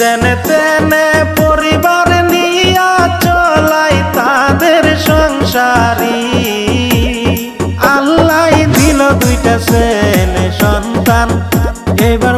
জেনে তেনে পরিবার নিয়া চলাই তাদের সংসারী। আল্লাহ দিল দুইটা ছেলে সন্তান এবার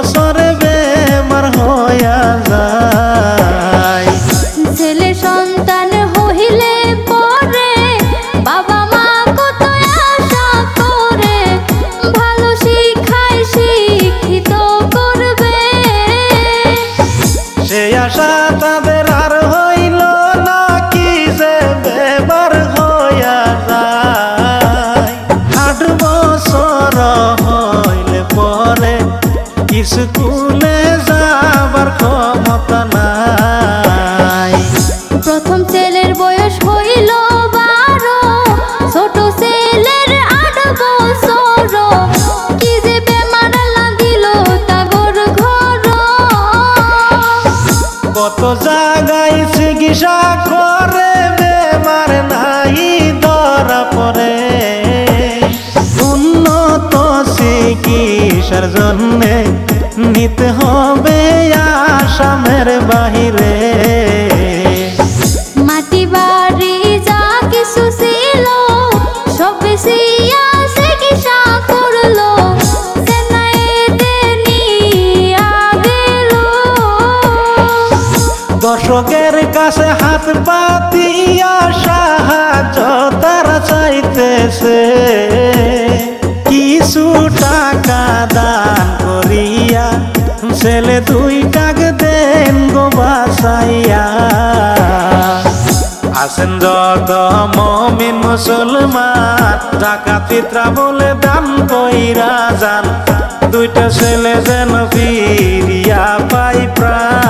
বছর বেমার হইয়া যায় স্কুলে যাবার ক্ষমতা নাই। প্রথম ছেলের বয়স হইল বারো ছোট ছেলের আট বছর। কি যে বেমার লাগিল তাগর ঘর। কত জায়গায় চিকিৎসা করে বেমার নাই ধরা পড়ে। উন্নত চিকিৎসার জন্যে নিতে হবে আসামের বাহিরে। মাটি বাড়ি যা কিছু ছিল সব বেশিয়া চিকিৎসা করল চেন্নাইতে নিয়া দর্শকের কাছে হাত পাতিয়া সাহায্য তারা চাইতেছে। কিছু টাকা করিয়া ছেলে দুই টাক দেন গো বাসাইয়া। আসেন যত মমিন মুসলমান টাকা পিত্রা বলে দান কইরা যান। দুইটা ছেলে যেন ফিরিয়া পাই প্রাণ।